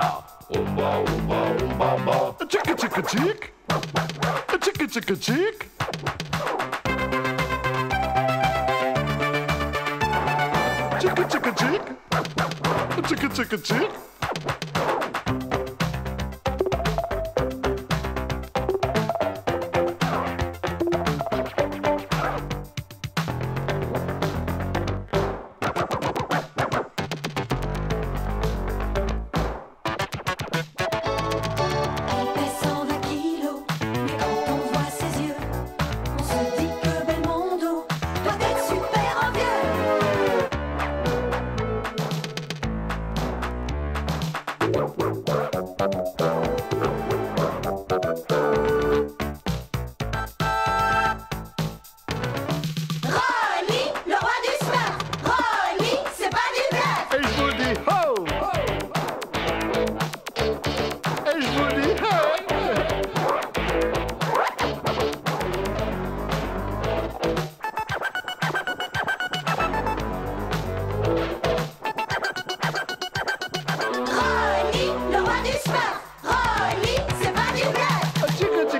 A chicka chicka chick. A chicka chicka chick. Chicka chicka chick. A chicka chicka chick.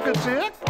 That's it.